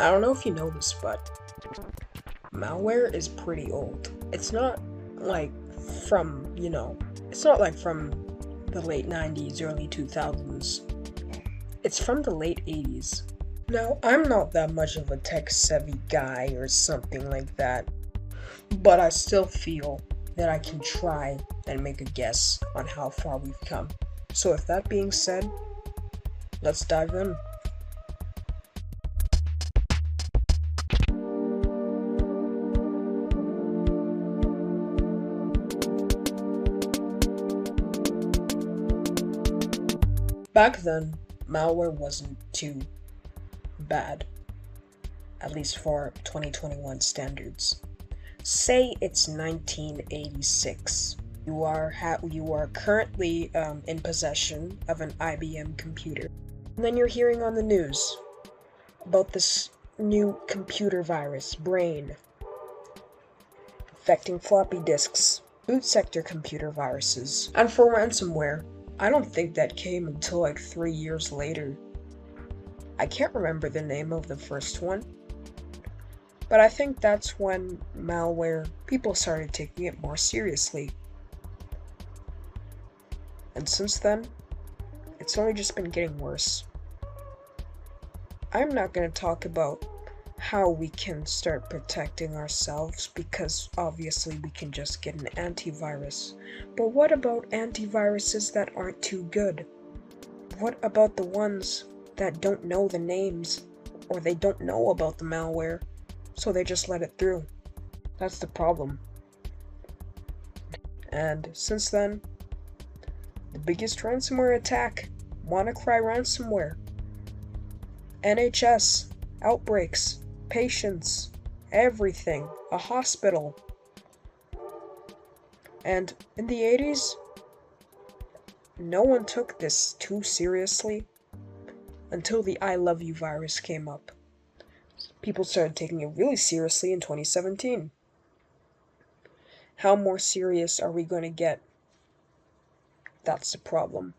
I don't know if you know this, but malware is pretty old. It's not like from, you know, it's not like from the late 90s, early 2000s. It's from the late 80s. Now, I'm not that much of a tech savvy guy or something like that, but I still feel that I can try and make a guess on how far we've come. So, with that being said, let's dive in. Back then, malware wasn't too bad, at least for 2021 standards. Say it's 1986. You are ha- you are currently um, in possession of an IBM computer, and then you're hearing on the news about this new computer virus, Brain, affecting floppy disks, boot sector computer viruses, and for ransomware. I don't think that came until like three years later. I can't remember the name of the first one, but I think that's when malware, people started taking it more seriously. And since then, it's only just been getting worse. I'm not going to talk about how we can start protecting ourselves because obviously we can just get an antivirus. But what about antiviruses that aren't too good? What about the ones that don't know the names or they don't know about the malware, so they just let it through? That's the problem. And since then, the biggest ransomware attack, WannaCry ransomware, NHS, outbreaks, patients, everything, a hospital. And in the 80s, no one took this too seriously until the I Love You virus came up. People started taking it really seriously in 2017. How more serious are we going to get? That's the problem.